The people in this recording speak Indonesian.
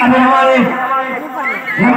हमारे